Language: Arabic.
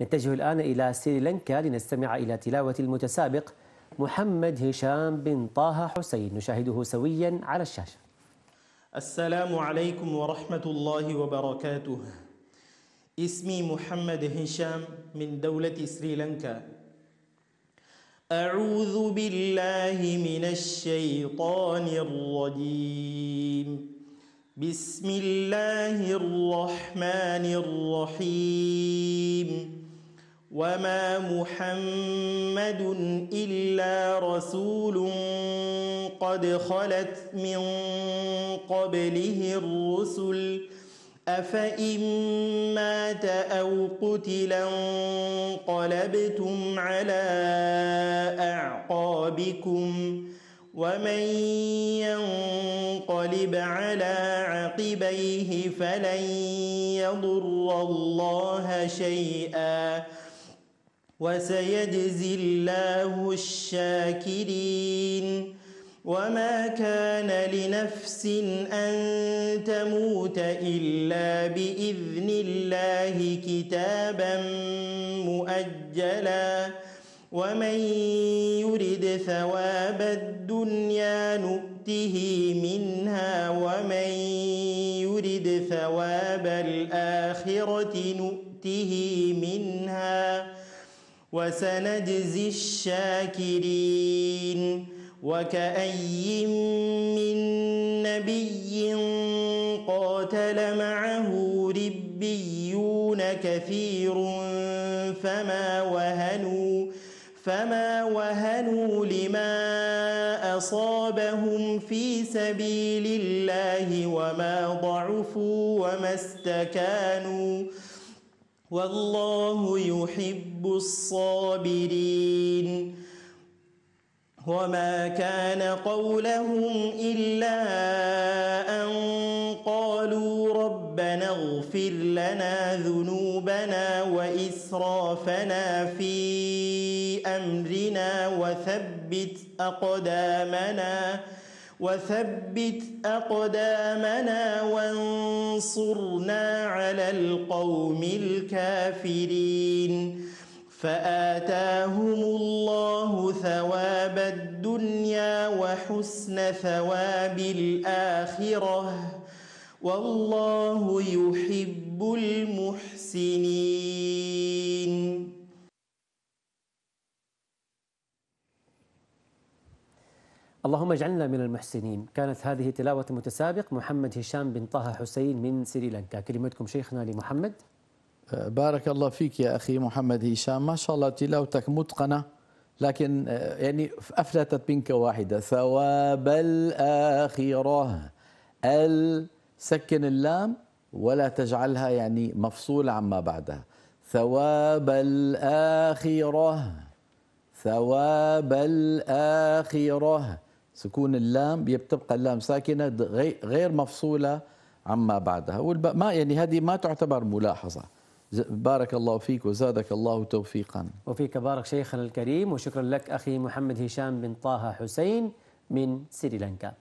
نتجه الآن إلى سريلانكا لنستمع إلى تلاوة المتسابق محمد هشام بن طه حسين. نشاهده سويا على الشاشة. السلام عليكم ورحمة الله وبركاته. اسمي محمد هشام من دولة سريلانكا. أعوذ بالله من الشيطان الرجيم. بسم الله الرحمن الرحيم. وما محمد إلا رسول قد خلت من قبله الرسل أفإن مات أو قتلا انقلبتم على أعقابكم ومن ينقلب على عقبيه فلن يضر الله شيئا وسيجزي الله الشاكرين. وما كان لنفس أن تموت إلا بإذن الله كتابا مؤجلا. ومن يرد ثواب الدنيا نؤته منها ومن يرد ثواب الآخرة نؤته منها. وسنجزي الشاكرين وكأي من نبي قاتل معه ربيون كثير فما وهنوا فما وهنوا لما أصابهم في سبيل الله وما ضعفوا وما استكانوا والله يحب الصابرين. وما كان قولهم إلا أن قالوا ربنا اغفر لنا ذنوبنا وإسرافنا في أمرنا وثبت أقدامنا. وثبت أقدامنا وانصرنا على القوم الكافرين. فآتاهم الله ثواب الدنيا وحسن ثواب الآخرة. والله يحب المحسنين. اللهم اجعلنا من المحسنين. كانت هذه تلاوة متسابق محمد هشام بن طه حسين من سريلانكا. كلمتكم شيخنا لمحمد. بارك الله فيك يا أخي محمد هشام. ما شاء الله تلاوتك متقنة لكن يعني أفلتت منك واحدة. ثواب الآخرة ال سكن اللام؟ ولا تجعلها يعني مفصولة عما بعدها. ثواب الآخرة ثواب الآخرة سكون اللام بتبقى اللام ساكنة غير مفصولة عما بعدها. ما يعني هذه ما تعتبر ملاحظة. بارك الله فيك وزادك الله توفيقا. وفيك بارك شيخنا الكريم وشكرا لك أخي محمد هشام بن طه حسين من سريلانكا.